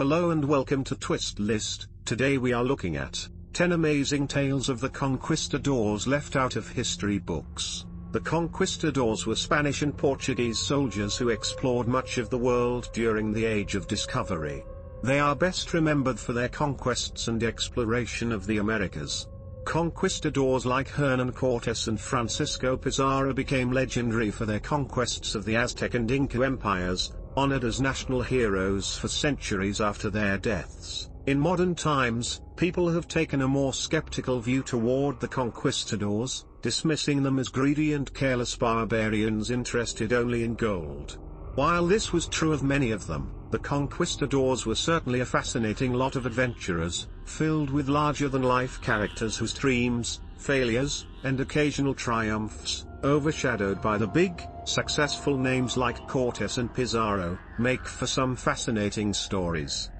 Hello and welcome to Twist List, today we are looking at 10 amazing tales of the conquistadors left out of history books. The conquistadors were Spanish and Portuguese soldiers who explored much of the world during the Age of Discovery. They are best remembered for their conquests and exploration of the Americas. Conquistadors like Hernan Cortes and Francisco Pizarro became legendary for their conquests of the Aztec and Inca empires, honored as national heroes for centuries after their deaths. In modern times, people have taken a more skeptical view toward the conquistadors, dismissing them as greedy and careless barbarians interested only in gold. While this was true of many of them, the conquistadors were certainly a fascinating lot of adventurers, filled with larger-than-life characters whose dreams, failures, and occasional triumphs, overshadowed by the big, successful names like Cortes and Pizarro, make for some fascinating stories.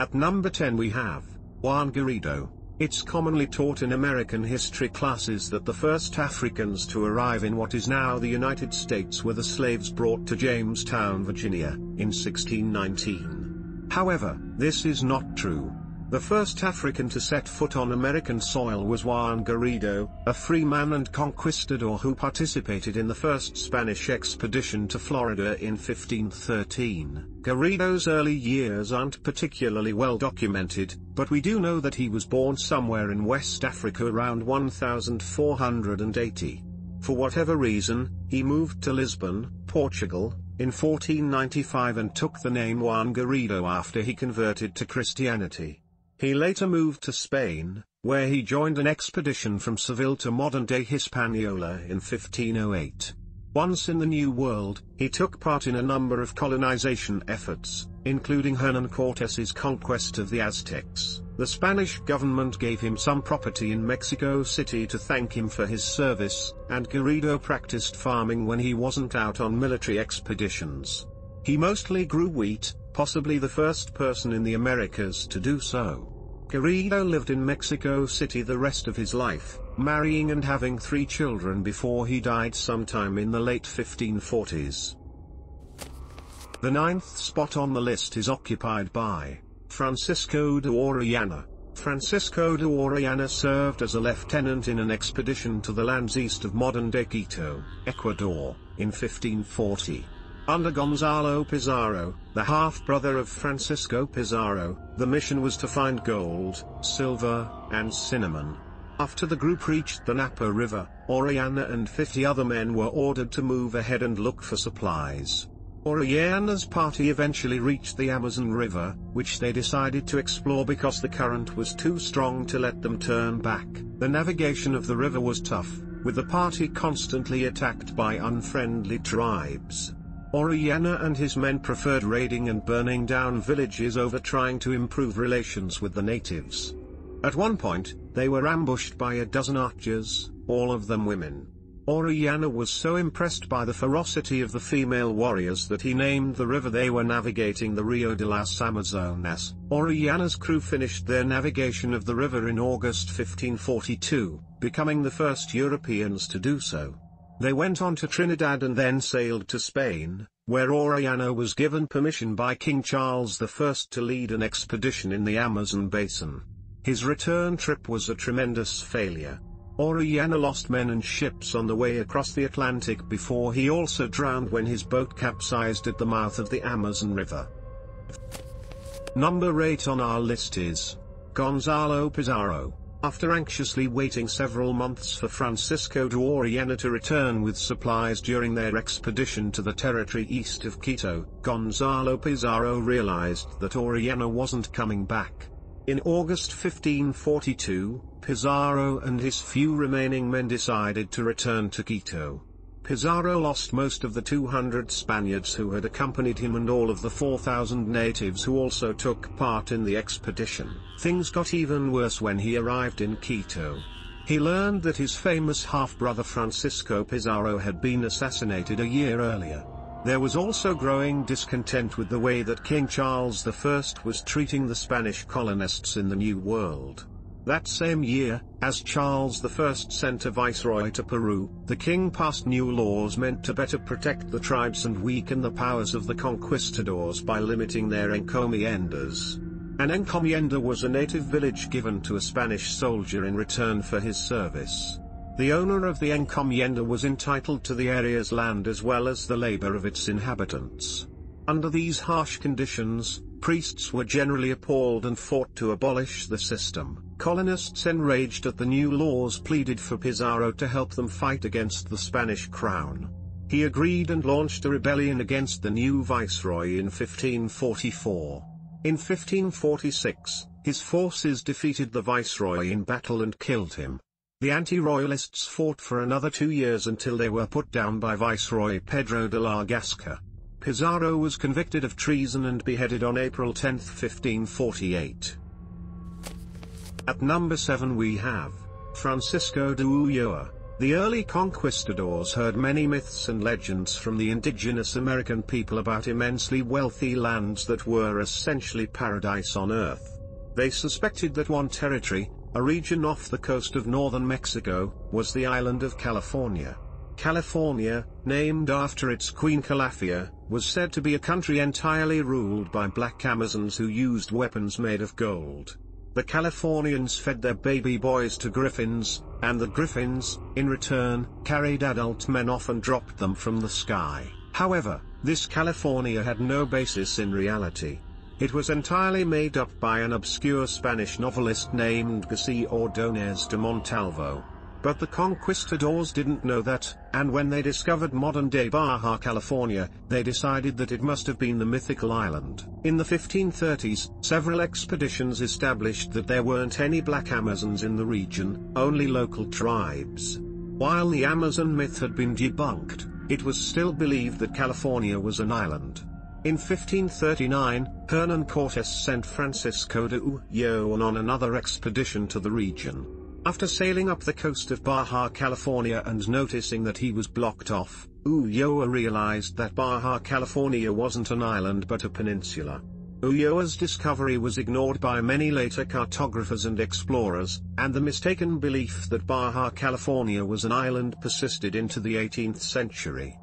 At number 10 we have, Juan Garrido. It's commonly taught in American history classes that the first Africans to arrive in what is now the United States were the slaves brought to Jamestown, Virginia, in 1619. However, this is not true. The first African to set foot on American soil was Juan Garrido, a freeman and conquistador who participated in the first Spanish expedition to Florida in 1513. Garrido's early years aren't particularly well documented, but we do know that he was born somewhere in West Africa around 1480. For whatever reason, he moved to Lisbon, Portugal, in 1495 and took the name Juan Garrido after he converted to Christianity. He later moved to Spain, where he joined an expedition from Seville to modern-day Hispaniola in 1508. Once in the New World, he took part in a number of colonization efforts, including Hernan Cortes's conquest of the Aztecs. The Spanish government gave him some property in Mexico City to thank him for his service, and Garrido practiced farming when he wasn't out on military expeditions. He mostly grew wheat, possibly the first person in the Americas to do so. Garrido lived in Mexico City the rest of his life, marrying and having three children before he died sometime in the late 1540s. The ninth spot on the list is occupied by Francisco de Orellana. Francisco de Orellana served as a lieutenant in an expedition to the lands east of modern-day Quito, Ecuador, in 1540. Under Gonzalo Pizarro, the half-brother of Francisco Pizarro, the mission was to find gold, silver, and cinnamon. After the group reached the Napo River, Orellana and 50 other men were ordered to move ahead and look for supplies. Orellana's party eventually reached the Amazon River, which they decided to explore because the current was too strong to let them turn back. The navigation of the river was tough, with the party constantly attacked by unfriendly tribes. Orellana and his men preferred raiding and burning down villages over trying to improve relations with the natives. At one point, they were ambushed by a dozen archers, all of them women. Orellana was so impressed by the ferocity of the female warriors that he named the river they were navigating the Rio de las Amazonas. Orellana's crew finished their navigation of the river in August 1542, becoming the first Europeans to do so. They went on to Trinidad and then sailed to Spain, where Orellana was given permission by King Charles I to lead an expedition in the Amazon basin. His return trip was a tremendous failure. Orellana lost men and ships on the way across the Atlantic before he also drowned when his boat capsized at the mouth of the Amazon River. Number 8 on our list is Gonzalo Pizarro. After anxiously waiting several months for Francisco de Orellana to return with supplies during their expedition to the territory east of Quito, Gonzalo Pizarro realized that Orellana wasn't coming back. In August 1542, Pizarro and his few remaining men decided to return to Quito. Pizarro lost most of the 200 Spaniards who had accompanied him and all of the 4,000 natives who also took part in the expedition. Things got even worse when he arrived in Quito. He learned that his famous half-brother Francisco Pizarro had been assassinated a year earlier. There was also growing discontent with the way that King Charles I was treating the Spanish colonists in the New World. That same year, as Charles I sent a viceroy to Peru, the king passed new laws meant to better protect the tribes and weaken the powers of the conquistadors by limiting their encomiendas. An encomienda was a native village given to a Spanish soldier in return for his service. The owner of the encomienda was entitled to the area's land as well as the labor of its inhabitants. Under these harsh conditions, priests were generally appalled and fought to abolish the system. Colonists enraged at the new laws pleaded for Pizarro to help them fight against the Spanish crown. He agreed and launched a rebellion against the new viceroy in 1544. In 1546, his forces defeated the viceroy in battle and killed him. The anti-royalists fought for another two years until they were put down by Viceroy Pedro de la Gasca. Pizarro was convicted of treason and beheaded on April 10, 1548. At number 7 we have Francisco de Ulloa. The early conquistadors heard many myths and legends from the indigenous American people about immensely wealthy lands that were essentially paradise on earth. They suspected that one territory, a region off the coast of northern Mexico, was the island of California. California, named after its queen Calafia, was said to be a country entirely ruled by black Amazons who used weapons made of gold. The Californians fed their baby boys to griffins, and the griffins, in return, carried adult men off and dropped them from the sky. However, this California had no basis in reality. It was entirely made up by an obscure Spanish novelist named Garcia Ordonez de Montalvo. But the conquistadors didn't know that, and when they discovered modern-day Baja California, they decided that it must have been the mythical island. In the 1530s, several expeditions established that there weren't any black Amazons in the region, only local tribes. While the Amazon myth had been debunked, it was still believed that California was an island. In 1539, Hernan Cortes sent Francisco de Ulloa on another expedition to the region. After sailing up the coast of Baja California and noticing that he was blocked off, Ulloa realized that Baja California wasn't an island but a peninsula. Ulloa's discovery was ignored by many later cartographers and explorers, and the mistaken belief that Baja California was an island persisted into the 18th century.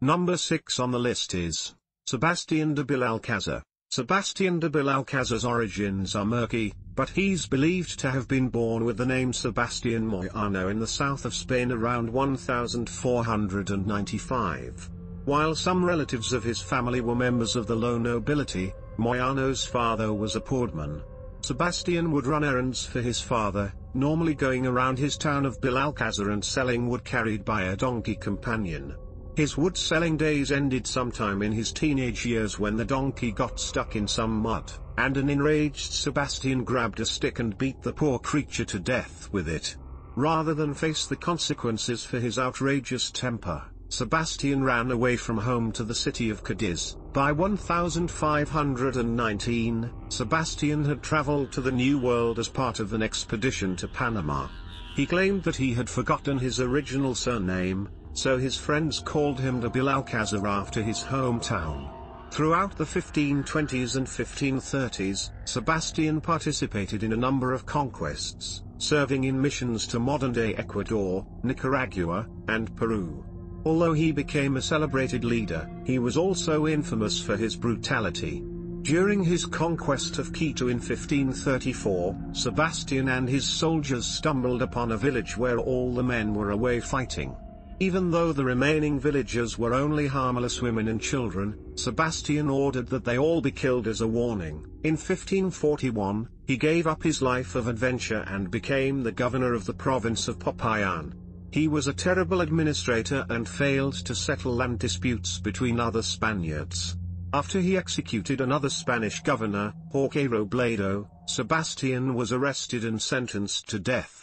Number 6 on the list is Sebastian de Belalcázar. Sebastian de Belalcázar's origins are murky, but he's believed to have been born with the name Sebastian Moyano in the south of Spain around 1495. While some relatives of his family were members of the low nobility, Moyano's father was a poorman. Sebastian would run errands for his father, normally going around his town of Belalcázar and selling wood carried by a donkey companion. His wood-selling days ended sometime in his teenage years when the donkey got stuck in some mud, and an enraged Sebastian grabbed a stick and beat the poor creature to death with it. Rather than face the consequences for his outrageous temper, Sebastian ran away from home to the city of Cadiz. By 1519, Sebastian had traveled to the New World as part of an expedition to Panama. He claimed that he had forgotten his original surname, so his friends called him de Belalcázar after his hometown. Throughout the 1520s and 1530s, Sebastian participated in a number of conquests, serving in missions to modern-day Ecuador, Nicaragua, and Peru. Although he became a celebrated leader, he was also infamous for his brutality. During his conquest of Quito in 1534, Sebastian and his soldiers stumbled upon a village where all the men were away fighting. Even though the remaining villagers were only harmless women and children, Sebastian ordered that they all be killed as a warning. In 1541, he gave up his life of adventure and became the governor of the province of Popayan. He was a terrible administrator and failed to settle land disputes between other Spaniards. After he executed another Spanish governor, Jorge Robledo, Sebastian was arrested and sentenced to death.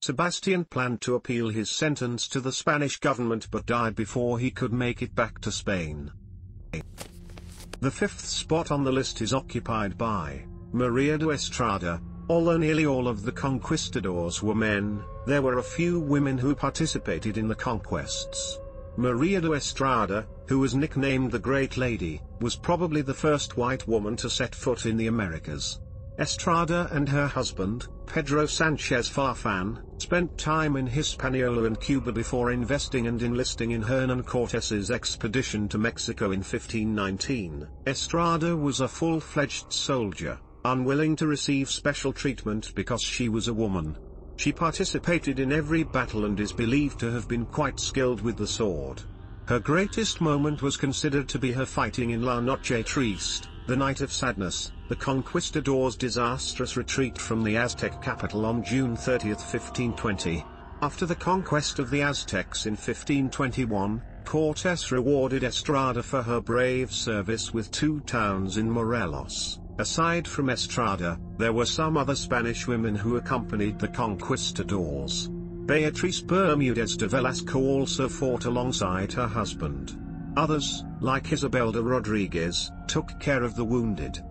Sebastian planned to appeal his sentence to the Spanish government but died before he could make it back to Spain. The fifth spot on the list is occupied by Maria de Estrada. Although nearly all of the conquistadors were men, there were a few women who participated in the conquests. Maria de Estrada, who was nicknamed the Great Lady, was probably the first white woman to set foot in the Americas. Estrada and her husband, Pedro Sanchez Farfan, spent time in Hispaniola and Cuba before investing and enlisting in Hernan Cortes's expedition to Mexico in 1519. Estrada was a full-fledged soldier, unwilling to receive special treatment because she was a woman. She participated in every battle and is believed to have been quite skilled with the sword. Her greatest moment was considered to be her fighting in La Noche Triste, the Night of Sadness, the conquistadors' disastrous retreat from the Aztec capital on June 30, 1520. After the conquest of the Aztecs in 1521, Cortes rewarded Estrada for her brave service with two towns in Morelos. Aside from Estrada, there were some other Spanish women who accompanied the conquistadors. Beatriz Bermudez de Velasco also fought alongside her husband. Others, like Isabel de Rodriguez, took care of the wounded.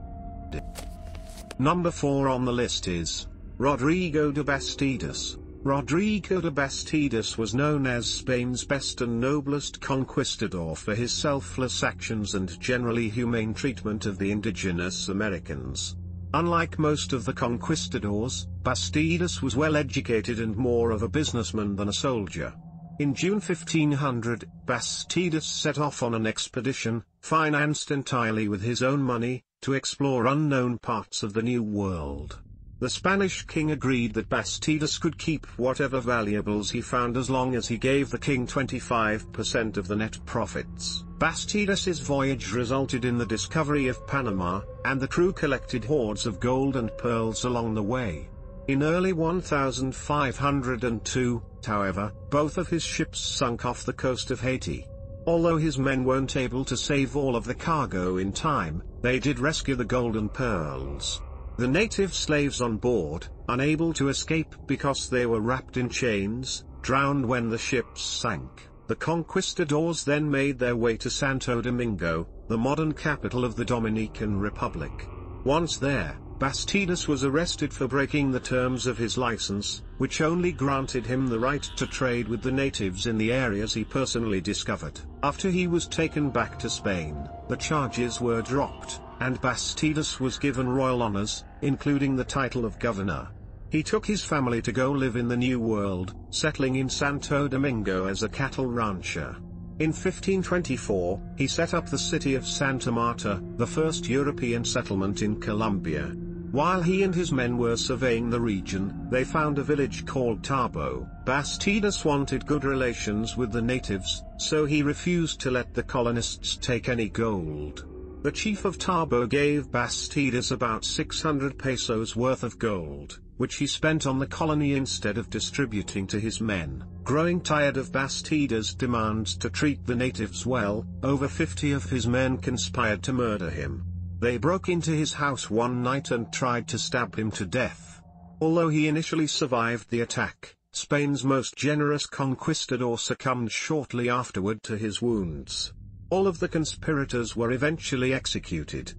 Number 4 on the list is Rodrigo de Bastidas. Rodrigo de Bastidas was known as Spain's best and noblest conquistador for his selfless actions and generally humane treatment of the indigenous Americans. Unlike most of the conquistadors, Bastidas was well educated and more of a businessman than a soldier. In June 1500, Bastidas set off on an expedition, financed entirely with his own money, to explore unknown parts of the New World. The Spanish king agreed that Bastidas could keep whatever valuables he found as long as he gave the king 25% of the net profits. Bastidas's voyage resulted in the discovery of Panama, and the crew collected hoards of gold and pearls along the way. In early 1502, however, both of his ships sunk off the coast of Haiti. Although his men weren't able to save all of the cargo in time, they did rescue the golden pearls. The native slaves on board, unable to escape because they were wrapped in chains, drowned when the ships sank. The conquistadors then made their way to Santo Domingo, the modern capital of the Dominican Republic. Once there, Bastidas was arrested for breaking the terms of his license, which only granted him the right to trade with the natives in the areas he personally discovered. After he was taken back to Spain, the charges were dropped, and Bastidas was given royal honors, including the title of governor. He took his family to go live in the New World, settling in Santo Domingo as a cattle rancher. In 1524, he set up the city of Santa Marta, the first European settlement in Colombia. While he and his men were surveying the region, they found a village called Tarbo. Bastidas wanted good relations with the natives, so he refused to let the colonists take any gold. The chief of Tarbo gave Bastidas about 600 pesos worth of gold, which he spent on the colony instead of distributing to his men. Growing tired of Bastidas' demands to treat the natives well, over 50 of his men conspired to murder him. They broke into his house one night and tried to stab him to death. Although he initially survived the attack, Spain's most generous conquistador succumbed shortly afterward to his wounds. All of the conspirators were eventually executed.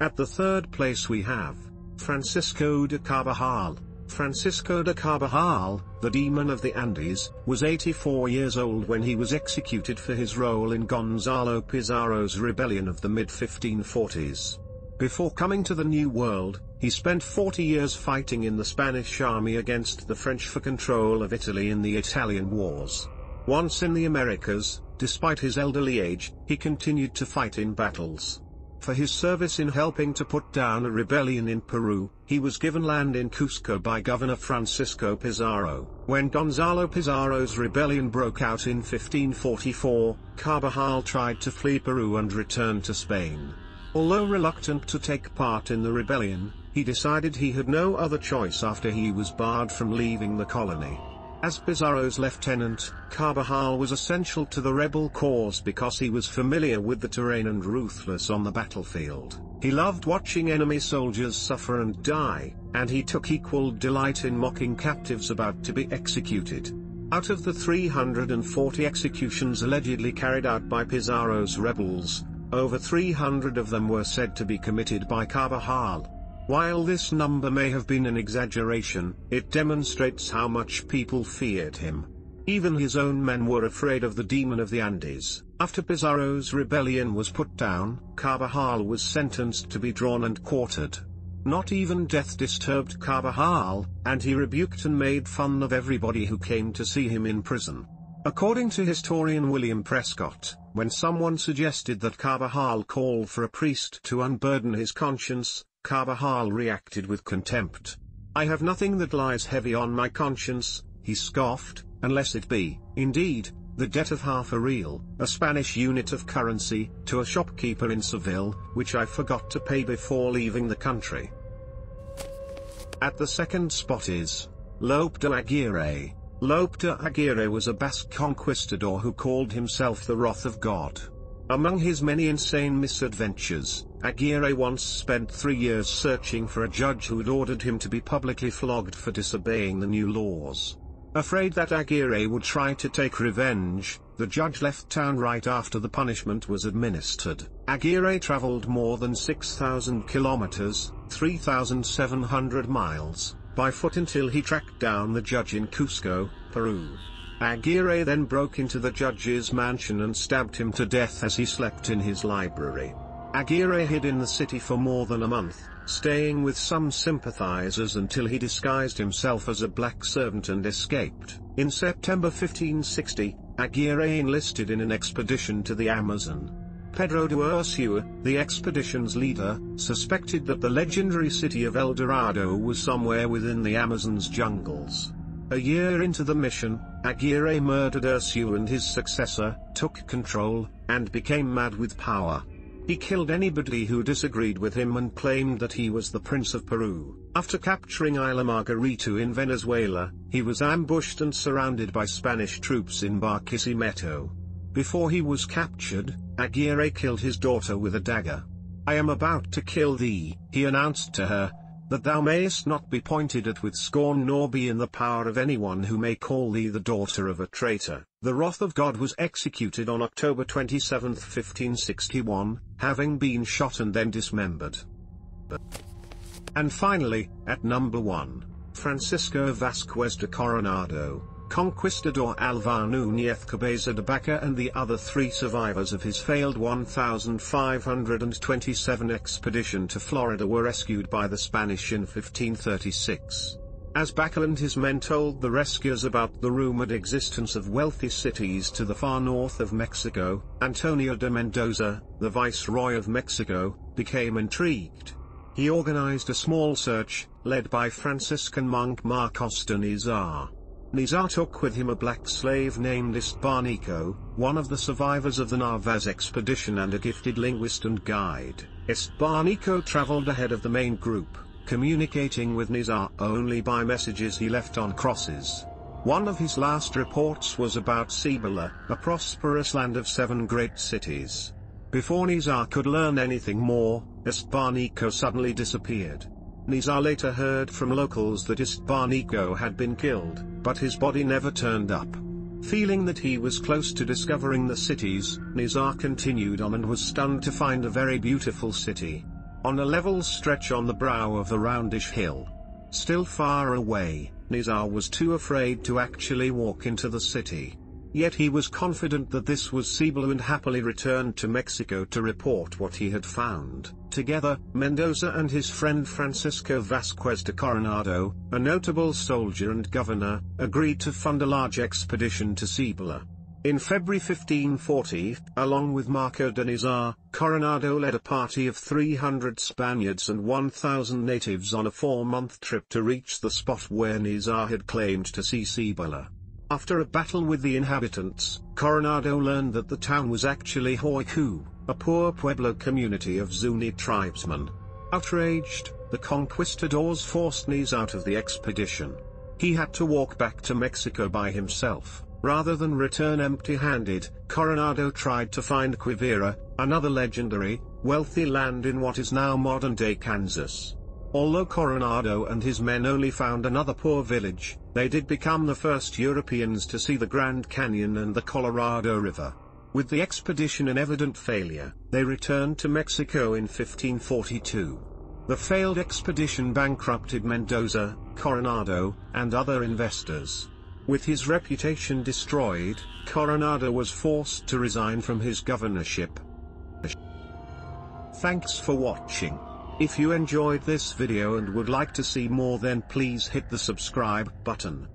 At the third place we have, Francisco de Carvajal. Francisco de Carvajal, the demon of the Andes, was 84 years old when he was executed for his role in Gonzalo Pizarro's rebellion of the mid-1540s. Before coming to the New World, he spent 40 years fighting in the Spanish army against the French for control of Italy in the Italian Wars. Once in the Americas, despite his elderly age, he continued to fight in battles. For his service in helping to put down a rebellion in Peru, he was given land in Cusco by Governor Francisco Pizarro. When Gonzalo Pizarro's rebellion broke out in 1544, Carvajal tried to flee Peru and return to Spain. Although reluctant to take part in the rebellion, he decided he had no other choice after he was barred from leaving the colony. As Pizarro's lieutenant, Carvajal was essential to the rebel cause because he was familiar with the terrain and ruthless on the battlefield. He loved watching enemy soldiers suffer and die, and he took equal delight in mocking captives about to be executed. Out of the 340 executions allegedly carried out by Pizarro's rebels, over 300 of them were said to be committed by Carvajal. While this number may have been an exaggeration, it demonstrates how much people feared him. Even his own men were afraid of the demon of the Andes. After Pizarro's rebellion was put down, Carvajal was sentenced to be drawn and quartered. Not even death disturbed Carvajal, and he rebuked and made fun of everybody who came to see him in prison. According to historian William Prescott, when someone suggested that Carvajal call for a priest to unburden his conscience, Carvajal reacted with contempt. I have nothing that lies heavy on my conscience, he scoffed, unless it be, indeed, the debt of half a real, a Spanish unit of currency, to a shopkeeper in Seville, which I forgot to pay before leaving the country. At the second spot is Lope de Aguirre. Lope de Aguirre was a Basque conquistador who called himself the Wrath of God. Among his many insane misadventures, Aguirre once spent three years searching for a judge who had ordered him to be publicly flogged for disobeying the new laws. Afraid that Aguirre would try to take revenge, the judge left town right after the punishment was administered. Aguirre traveled more than 6,000 kilometers, 3,700 miles, by foot until he tracked down the judge in Cusco, Peru. Aguirre then broke into the judge's mansion and stabbed him to death as he slept in his library. Aguirre hid in the city for more than a month, staying with some sympathizers until he disguised himself as a black servant and escaped. In September 1560, Aguirre enlisted in an expedition to the Amazon. Pedro de Ursua, the expedition's leader, suspected that the legendary city of El Dorado was somewhere within the Amazon's jungles. A year into the mission, Aguirre murdered Ursua and his successor, took control, and became mad with power. He killed anybody who disagreed with him and claimed that he was the Prince of Peru. After capturing Isla Margarita in Venezuela, he was ambushed and surrounded by Spanish troops in Barquisimeto. Before he was captured, Aguirre killed his daughter with a dagger. I am about to kill thee, he announced to her, that thou mayest not be pointed at with scorn nor be in the power of anyone who may call thee the daughter of a traitor. The wrath of God was executed on October 27, 1561, having been shot and then dismembered. And finally, at number 1, Francisco Vasquez de Coronado, Conquistador Alvar Núñez Cabeza de Vaca and the other three survivors of his failed 1527 expedition to Florida were rescued by the Spanish in 1536. As Vaca and his men told the rescuers about the rumored existence of wealthy cities to the far north of Mexico, Antonio de Mendoza, the Viceroy of Mexico, became intrigued. He organized a small search, led by Franciscan monk Marcos de Niza. Niza took with him a black slave named Estebanico, one of the survivors of the Narvaez expedition and a gifted linguist and guide. Estebanico traveled ahead of the main group, communicating with Niza only by messages he left on crosses. One of his last reports was about Cibola, a prosperous land of seven great cities. Before Niza could learn anything more, Estebanico suddenly disappeared. Niza later heard from locals that Estebanico had been killed, but his body never turned up. Feeling that he was close to discovering the cities, Niza continued on and was stunned to find a very beautiful city. On a level stretch on the brow of a roundish hill. Still far away, Niza was too afraid to actually walk into the city. Yet he was confident that this was Cibola and happily returned to Mexico to report what he had found. Together, Mendoza and his friend Francisco Vasquez de Coronado, a notable soldier and governor, agreed to fund a large expedition to Cibola. In February 1540, along with Marco de Niza, Coronado led a party of 300 Spaniards and 1,000 natives on a four-month trip to reach the spot where Niza had claimed to see Cibola. After a battle with the inhabitants, Coronado learned that the town was actually Hawikuh, a poor Pueblo community of Zuni tribesmen. Outraged, the conquistadors forced Niza out of the expedition. He had to walk back to Mexico by himself. Rather than return empty-handed, Coronado tried to find Quivira, another legendary, wealthy land in what is now modern-day Kansas. Although Coronado and his men only found another poor village, they did become the first Europeans to see the Grand Canyon and the Colorado River. With the expedition an evident failure, they returned to Mexico in 1542. The failed expedition bankrupted Mendoza, Coronado, and other investors. With his reputation destroyed, Coronado was forced to resign from his governorship. Thanks for watching. If you enjoyed this video and would like to see more then please hit the subscribe button.